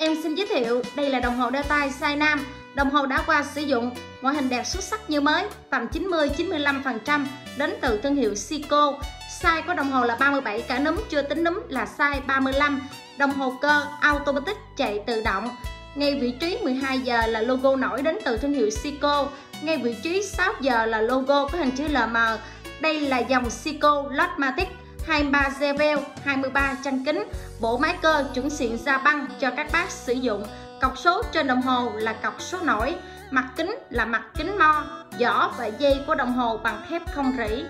Em xin giới thiệu, đây là đồng hồ đeo tay size nam, đồng hồ đã qua sử dụng, ngoại hình đẹp xuất sắc như mới, tầm 90-95% đến từ thương hiệu Seiko. Size của đồng hồ là 37, cả núm chưa tính núm là size 35. Đồng hồ cơ automatic chạy tự động. Ngay vị trí 12 giờ là logo nổi đến từ thương hiệu Seiko. Ngay vị trí 6 giờ là logo có hình chữ LM. Đây là dòng Seiko Lotmatic 23 Zevel, 23 chân kính, bộ máy cơ chuẩn xịn da băng cho các bác sử dụng. Cọc số trên đồng hồ là cọc số nổi, mặt kính là mặt kính mo, vỏ và dây của đồng hồ bằng thép không rỉ.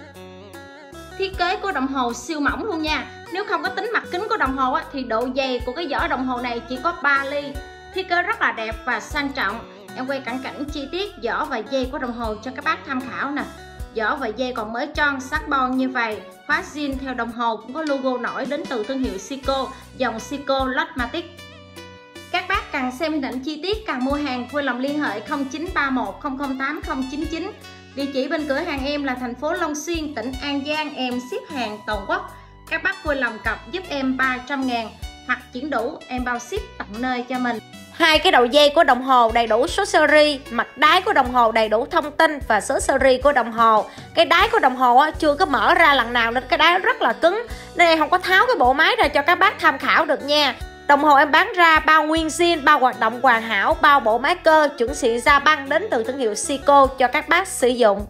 Thiết kế của đồng hồ siêu mỏng luôn nha. Nếu không có tính mặt kính của đồng hồ á, thì độ dày của cái vỏ đồng hồ này chỉ có 3 ly. Thiết kế rất là đẹp và sang trọng. Em quay cận cảnh chi tiết vỏ và dây của đồng hồ cho các bác tham khảo nè giỏ và dây còn mới tròn, sắc bon như vậy. Khóa zin theo đồng hồ cũng có logo nổi đến từ thương hiệu Seiko, dòng Seiko Lotmatic. Các bác càng xem hình ảnh chi tiết càng mua hàng, vui lòng liên hệ 0931 008 099 địa chỉ bên cửa hàng em là thành phố Long Xuyên, tỉnh An Giang, em ship hàng toàn quốc. Các bác vui lòng cọc giúp em 300 ngàn hoặc chuyển đủ, em bao ship tận nơi cho mình hai cái đầu dây của đồng hồ đầy đủ số seri, mặt đáy của đồng hồ đầy đủ thông tin và số seri của đồng hồ cái đáy của đồng hồ á, chưa có mở ra lần nào nên cái đáy rất là cứng nên em không có tháo cái bộ máy ra cho các bác tham khảo được nha Đồng hồ em bán ra bao nguyên zin, bao hoạt động hoàn hảo, bao bộ máy cơ chuẩn xịn da băng đến từ thương hiệu Seiko cho các bác sử dụng.